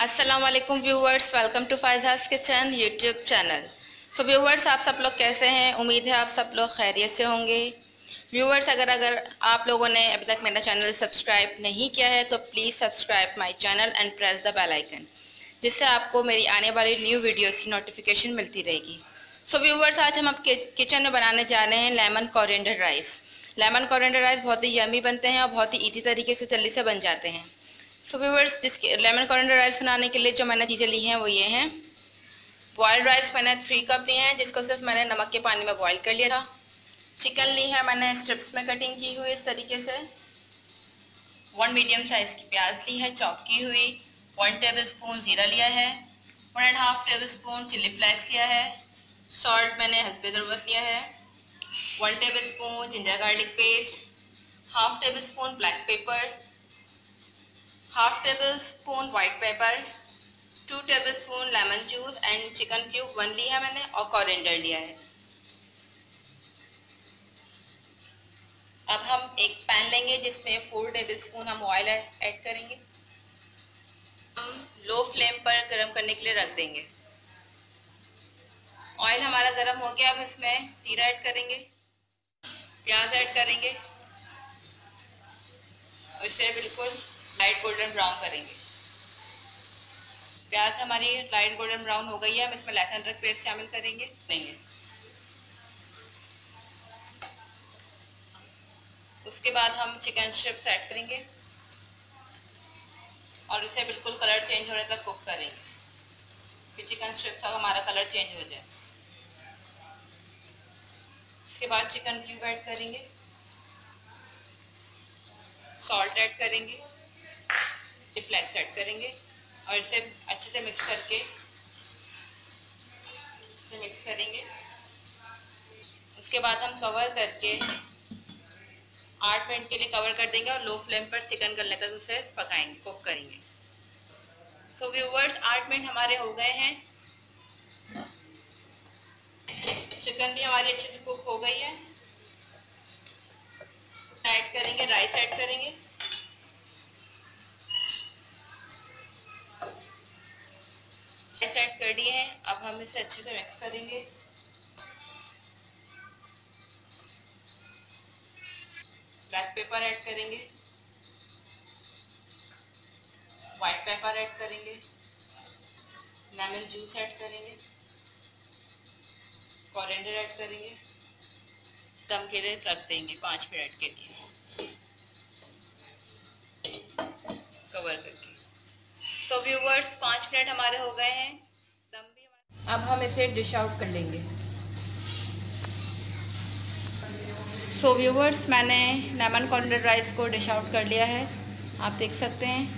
वालेकुम viewers welcome to Faiza's kitchen YouTube channel so viewers आप सब लोग कैसे हैं? उम्मीद है आप सब लोग खैरियत से होंगे। व्यूवर्स अगर अगर आप लोगों ने अभी तक मेरा चैनल सब्सक्राइब नहीं किया है तो please subscribe my channel and press the bell icon जिससे आपको मेरी आने वाली न्यू वीडियोस की नोटिफिकेशन मिलती रहेगी। सो so, व्यूवर्स आज हम अब किचन में बनाने जा रहे हैं lemon coriander rice lemon coriander rice बहुत ही यमी बनते हैं और बहुत ही ईजी तरीके से जल्दी से बन जाते हैं। सो व्यूवर्स जिसके लेमन कॉरेंडर राइस बनाने के लिए जो मैंने चीज़ें ली हैं वो ये हैं बॉयल्ड राइस मैंने थ्री कप लिए हैं जिसको सिर्फ़ मैंने नमक के पानी में बॉयल कर लिया था चिकन ली है मैंने स्ट्रिप्स में कटिंग की हुई इस तरीके से वन मीडियम साइज़ की प्याज ली है चॉप की हुई वन टेबल स्पून ज़ीरा लिया है one and half tablespoon chilli flakes लिया है सॉल्ट मैंने हसबे ज़रूरत लिया है one tablespoon ginger garlic paste half tablespoon black pepper half tablespoon white pepper two tablespoon lemon juice and chicken cube one लिया है मैंने और कॉरेंडर लिया है। अब हम एक पैन लेंगे जिसमें फोर टेबल स्पून हम ऑयल ऐड करेंगे। हम लो फ्लेम पर गरम करने के लिए रख देंगे। ऑयल हमारा गरम हो गया, अब इसमें जीरा ऐड करेंगे। प्याज ऐड करेंगे। और इसे बिल्कुल लाइट गोल्डन ब्राउन करेंगे। प्याज हमारी लाइट गोल्डन ब्राउन हो गई है, हम इसमें लहसुन अदरक पेस्ट शामिल करेंगे। देंगे उसके बाद हम चिकन स्ट्रिप्स ऐड करेंगे। और इसे बिल्कुल कलर चेंज होने तक कुक करेंगे। फिर चिकन स्ट्रिप्स का हमारा कलर चेंज हो जाए। इसके बाद चिकन क्यूब ऐड करेंगे। सॉल्ट ऐड करेंगे। करेंगे और इसे अच्छे से मिक्स करके, इसे मिक्स करेंगे। उसके बाद हम कवर करके आठ मिनट के लिए कवर कर देंगे और लो फ्लेम पर चिकन गलने तक उसे पकाएँगे कुक करेंगे। सो व्यूवर्स आठ मिनट हमारे हो गए हैं। चिकन भी हमारी अच्छे से कुक हो गई है। ऐड करेंगे राइस ऐड करेंगे। दिए हैं, अब हम इसे अच्छे से मिक्स करेंगे। ब्लैक पेपर ऐड करेंगे। वाइट पेपर ऐड करेंगे। लेमन जूस ऐड करेंगे। कॉरेंडर ऐड करेंगे। दम के लिए रख देंगे पाँच मिनट के लिए। कवर करके। तो व्यूवर्स पाँच मिनट हमारे हो गए हैं। अब हम इसे डिश आउट कर लेंगे। सो so, व्यूवर्स मैंने लेमन कॉर्नर राइस को डिश आउट कर लिया है। आप देख सकते हैं।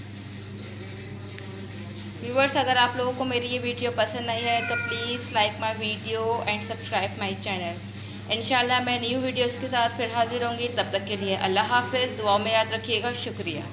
व्यूवर्स अगर आप लोगों को मेरी ये वीडियो पसंद आई है तो please like my video and subscribe my channel in my new videos के साथ फिर हाजिर होंगी। तब तक के लिए अल्लाह हाफिज़। दुआ में याद रखिएगा। शुक्रिया।